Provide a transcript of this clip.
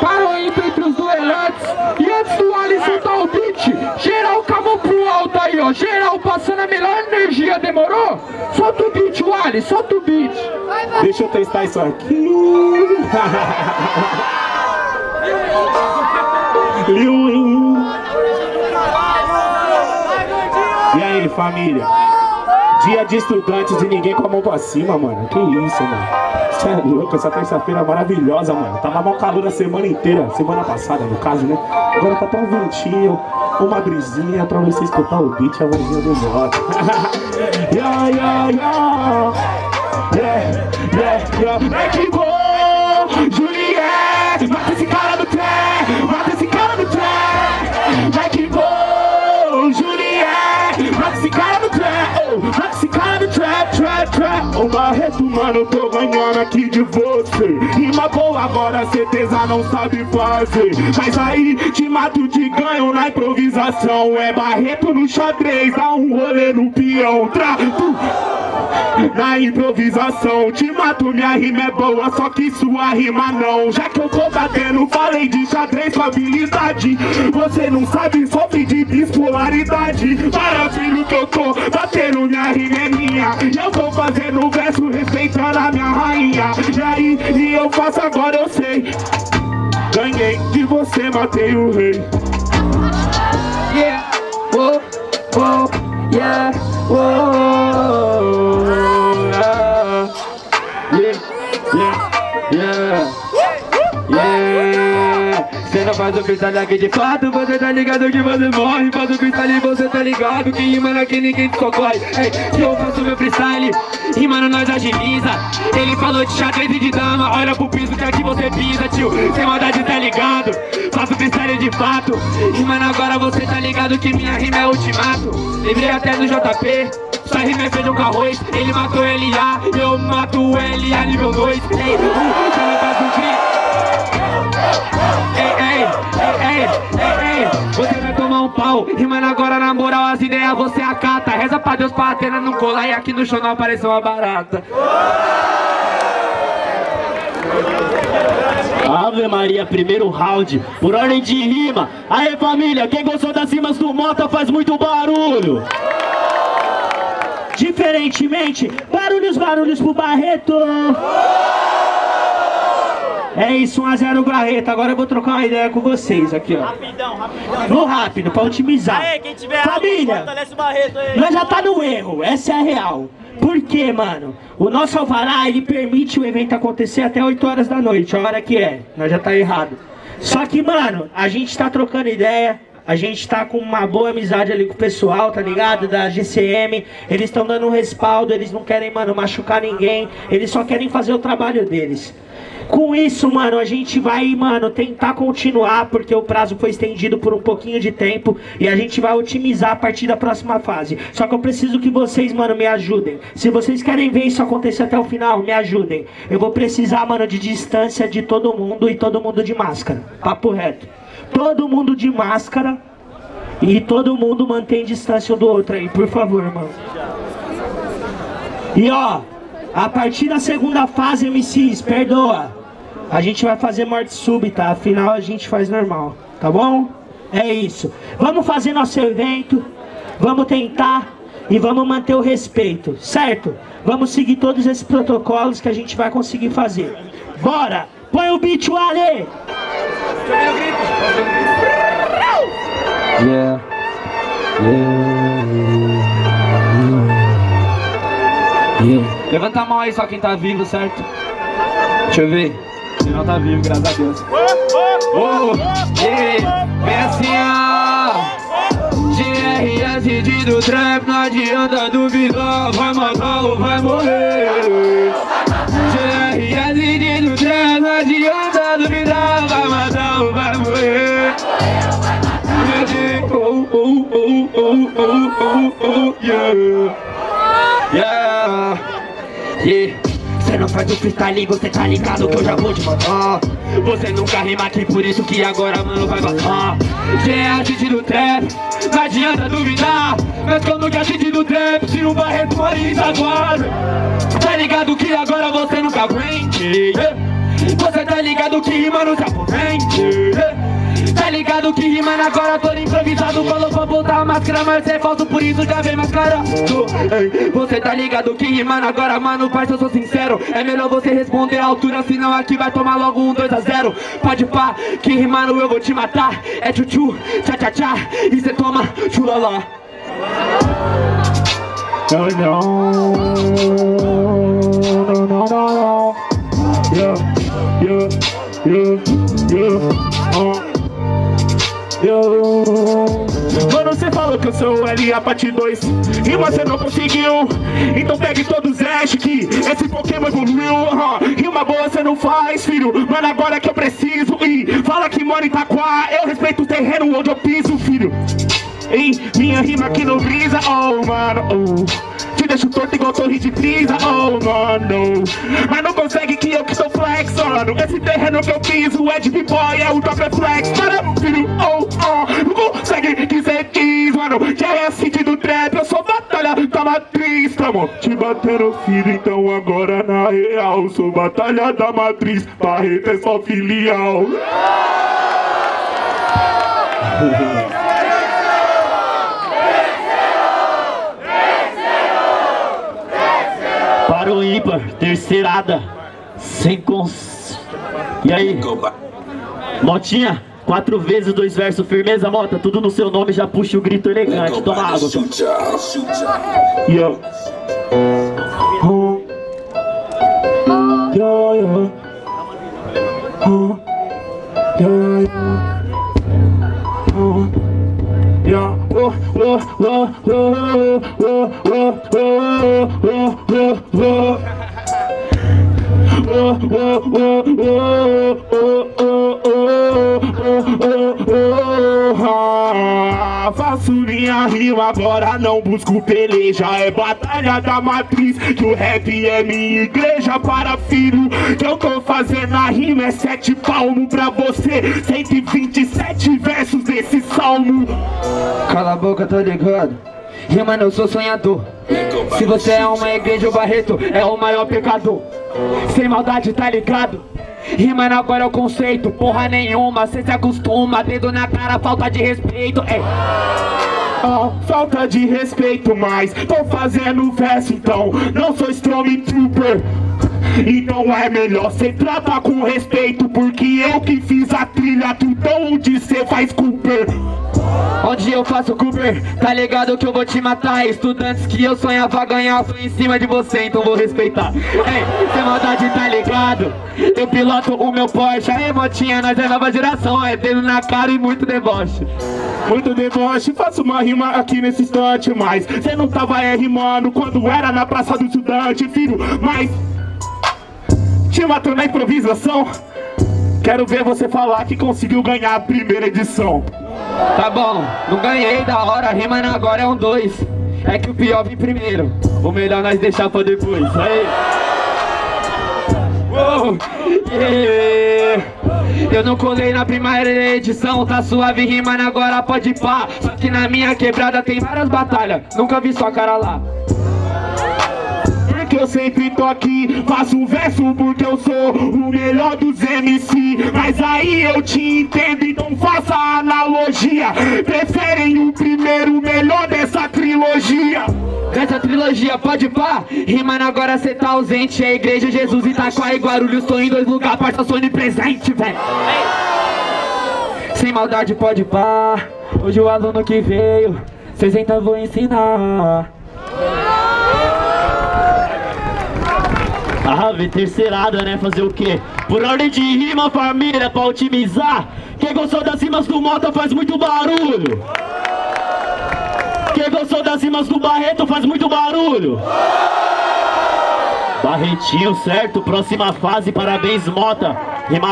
Parou entre os duelantes. E antes do Ali soltar o beat, geral cavou pro alto aí, ó. Geral passando a melhor energia, demorou? Solta o beat, Ali, solta o beat. Deixa eu testar isso aqui. E aí, família? Dia de estudantes e ninguém com a mão pra cima, mano. Que isso, mano. Você é louco, essa terça-feira maravilhosa, mano. Tava mal calor a semana inteira, semana passada, no caso, né? Agora tá tão ventinho, uma brisinha pra você escutar o beat, a vozinha do moto. yeah, yeah, yeah. Yeah, yeah, yeah. É que trem. Ô Barreto, mano, tô ganhando aqui de você. Rima boa, agora certeza não sabe fazer. Mas aí te mato, te ganho na improvisação. É Barreto no xadrez, dá um rolê no peão. Tra. Na improvisação, te mato, minha rima é boa, só que sua rima não. Já que eu tô batendo, falei de xadrez com habilidade. Você não sabe, sofre de bipolaridade. Para filho que eu tô batendo, minha rima é E eu tô fazendo verso respeitando a minha rainha. Aí, e eu faço agora, eu sei. Ganhei de você, matei o rei. Yeah, oh, oh, yeah, oh, faz o freestyle aqui de fato, você tá ligado que você morre Faz o freestyle você tá ligado que rimando aqui ninguém te socorre Ei, eu faço meu freestyle, rimando nós agiliza. Ele falou de xadrez e de dama, olha pro piso que aqui você pisa tio. Sem maldade tá ligado, faço freestyle de fato. Rimando agora você tá ligado que minha rima é ultimato. Lembrei até do JP sua rima é feijão com arroz. Ele matou LA, eu mato LA nível 2 Ei, uh, ideias você acata Reza pra Deus pra Atena não colar E aqui no show não aparecer uma barata Ave Maria, primeiro round, por ordem de rima. Aê família, quem gostou das rimas do Mota faz muito barulho. Diferentemente, barulhos, barulhos pro Barreto. É isso, 1x0 Barreto. Agora eu vou trocar uma ideia com vocês aqui, ó. Rapidão, rapidão. No rápido, pra otimizar. Aê, quem tiver Família, Barreto aí. nós já tá no erro, essa é a real. Por quê, mano? O nosso alvará, ele permite o evento acontecer até 8 horas da noite, a hora que é. Nós já tá errado. Só que, mano, a gente tá trocando ideia. A gente tá com uma boa amizade ali com o pessoal, tá ligado? Da GCM. Eles estão dando um respaldo, eles não querem, mano, machucar ninguém. Eles só querem fazer o trabalho deles. Com isso, mano, a gente vai, mano, tentar continuar, porque o prazo foi estendido por um pouquinho de tempo e a gente vai otimizar a partir da próxima fase. Só que eu preciso que vocês, mano, me ajudem. Se vocês querem ver isso acontecer até o final, me ajudem. Eu vou precisar, mano, de distância de todo mundo e todo mundo de máscara. Papo reto. Todo mundo de máscara e todo mundo mantém distância um do outro aí, por favor, mano. E ó, a partir da segunda fase, MCs, perdoa. A gente vai fazer morte súbita, afinal a gente faz normal, tá bom? É isso. Vamos fazer nosso evento, vamos tentar e vamos manter o respeito, certo? Vamos seguir todos esses protocolos que a gente vai conseguir fazer. Bora! Põe o beat, Ale! Yeah. Yeah. Yeah. Levanta a mão aí só quem tá vivo, certo? Deixa eu ver. Quem não tá vivo, graças a Deus. Oh, yeah. Assim, ó. GRS do trap, não adianta duvidar. Vai matar ou vai morrer. GRS do trap, não adianta duvidar. Vai matar ou vai morrer. Oh, oh, oh, oh, oh, oh, oh, yeah. Yeah. Yeah. Não faz o freestyle, você tá ligado que eu já vou te matar Você nunca rima aqui, por isso que agora, mano, vai vazar Cê é a gente do trap, não adianta duvidar. Mas como que a gente do trap, se o Barreto Marins aguarda Tá ligado que agora você nunca aguente. Você tá ligado que rima nos aposente Tá ligado que rima agora todo improvisado. Falou pra botar a máscara, mas é falso Por isso já vem mascarado Você tá ligado que rima agora Mano, parça, eu sou sincero. É melhor você responder à altura Senão aqui vai tomar logo um 2 a 0 Pode pá, que rimando eu vou te matar. É tchutchu, tchá tchá tchá E cê toma chulala No, no, no, no, no. Yeah, yeah, yeah, yeah, uh, Mano, você falou que eu sou o LA parte 2 E você não conseguiu Então pegue todos os que esse Pokémon evoluiu uh, Rima boa você não faz, filho. Mano, agora que eu preciso E fala que mora em Itaquá Eu respeito o terreno onde eu piso, filho. Ei, minha rima aqui no brisa, oh mano, oh deixo torto igual torre de brisa, oh mano Mas não consegue que eu que tô flexando Esse terreno que eu piso é de b-boy, é o top é flex Caramba, filho, oh, oh. Não consegue que cê diz, mano Já é sentido trap, eu sou batalha da matriz. Tamo te batendo, filho, então agora na real. Sou batalha da matriz, Barreto é só filial Para o ímpar, terceirada. Sem cons. E aí? Motinha, quatro vezes, dois versos, firmeza, mota, tudo no seu nome, já puxa o grito elegante. Toma água. Oh. Yo, yo. Oh. Oh. Yeah. Oh, oh, oh, oh, oh, oh, oh, oh, oh, oh, oh. Oh, oh, oh, oh, oh, oh, oh, oh, oh, ah, Faço minha rima, agora não busco peleja. É batalha da matriz, que o rap é minha igreja Para filho, que eu tô fazendo a rima É sete palmos pra você. 127 versos desse salmo. Cala a boca, tô ligado. Rima, eu sou sonhador. Se você é uma igreja, o Barreto é o maior pecador. Sem maldade, tá ligado? Rima agora é o conceito Porra nenhuma, cê se acostuma Dedo na cara, falta de respeito é. Ah, falta de respeito, mas tô fazendo verso então. Não sou Stormtrooper então é melhor cê tratar com respeito Porque eu que fiz a trilha dom onde cê faz Cooper Onde eu faço Cooper, tá ligado que eu vou te matar. Estudantes que eu sonhava ganhar, fui em cima de você, então vou respeitar. Ei, sem maldade, tá ligado? Eu piloto o meu Porsche, aí motinha, nós é nova geração. É dedo na cara e muito deboche. Muito deboche, faço uma rima aqui nesse instante Mas cê não tava é, rimando quando era na praça do estudante, filho. Mas te matou na improvisação. Quero ver você falar que conseguiu ganhar a primeira edição Tá bom, não ganhei, da hora, rima agora é um dois. É que o pior vem primeiro, o melhor nós deixar pra depois. Aí. Uou, yeah. Eu não colei na primeira edição, tá suave rimando agora pode pá. Só que na minha quebrada tem várias batalhas, nunca vi sua cara lá que eu sempre tô aqui. Faço verso porque eu sou o melhor dos MC Mas aí eu te entendo e não faça analogia. Preferem o primeiro melhor dessa trilogia. Dessa trilogia, pode pá. Rimando agora cê tá ausente. É igreja Jesus Itaquá e Guarulhos Tô em dois lugares, parça, sou onipresente, velho. Sem maldade, pode pá. Hoje o aluno que veio Cês então vou ensinar Ave, terceirada, né? Fazer o quê? Por ordem de rima, família, pra otimizar. Quem gostou das rimas do Mota faz muito barulho. Quem gostou das rimas do Barreto faz muito barulho. Barretinho, certo? Próxima fase, parabéns, Mota. Rimado